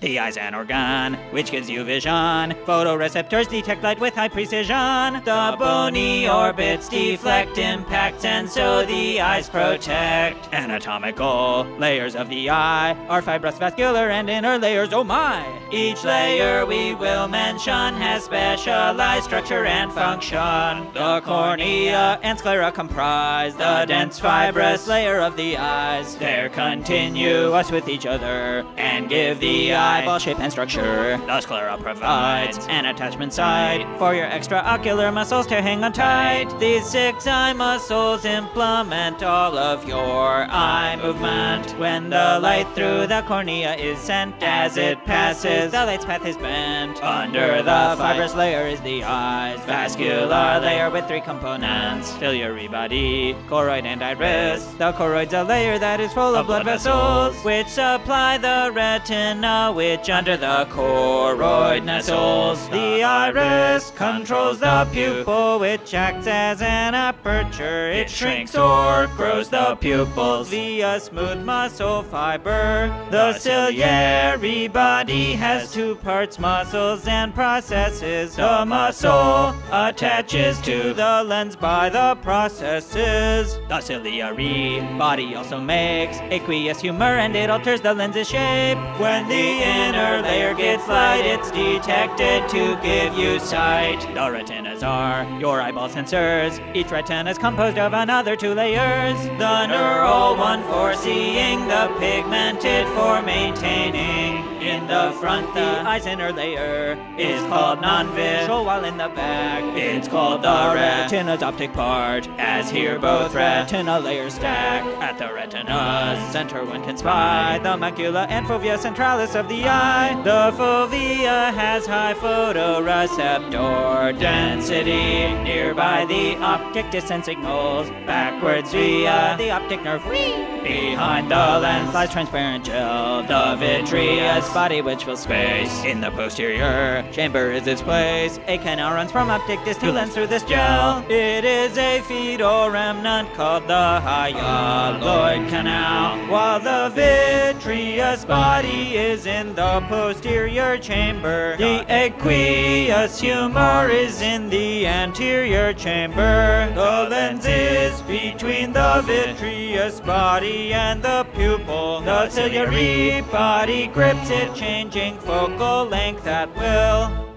The eye's an organ, which gives you vision. Photoreceptors detect light with high precision. The bony orbits deflect impacts, and so the eyes protect. Anatomical layers of the eye are fibrous, vascular, and inner layers. Oh my! Each layer we will mention has specialized structure and function. The cornea and sclera comprise the dense fibrous layer of the eyes. They're continuous with each other and give the eyeball shape and structure. The sclera provides an attachment side for your extraocular muscles to hang on tight. These six eye muscles implement all of your eye movement. When the light through the cornea is sent as it passes, the light's path is bent. Under the fibrous layer is the eye's vascular layer with three components. Ciliary body, choroid, and iris. The choroid's a layer that is full of blood vessels, which supply the retina, which under the choroid nestles. The iris controls the pupil, which acts as an aperture. It shrinks or grows the pupils via smooth muscle fiber. The ciliary body has two parts, muscles and processes. The muscle attaches to the lens by the processes. The ciliary body also makes aqueous humor and it alters the lens's shape. When the inner layer gets light, it's detected to give you sight. The retinas are your eyeball sensors. Each retina is composed of another two layers. The neural one for seeing, the pigmented for maintaining. In the front, the eye's inner layer is called non-visual, while in the back, it's called the retina's optic part. As here, both retina layers stack. At the retina's center, one can spy the macula and fovea centralis of the eye. The fovea has high photoreceptor density. Nearby, the optic disc sends signals backwards via the optic nerve. Behind the lens lies transparent gel, the vitreous body which fills space. In the posterior chamber is its place. A canal runs from optic disc to lens through this gel. It is a fetal remnant called the hyaloid canal, while the vitreous body is in the posterior chamber. The aqueous humor is in the anterior chamber. The lens is between the vitreous body and the pupil. The ciliary body grips it, changing focal length at will.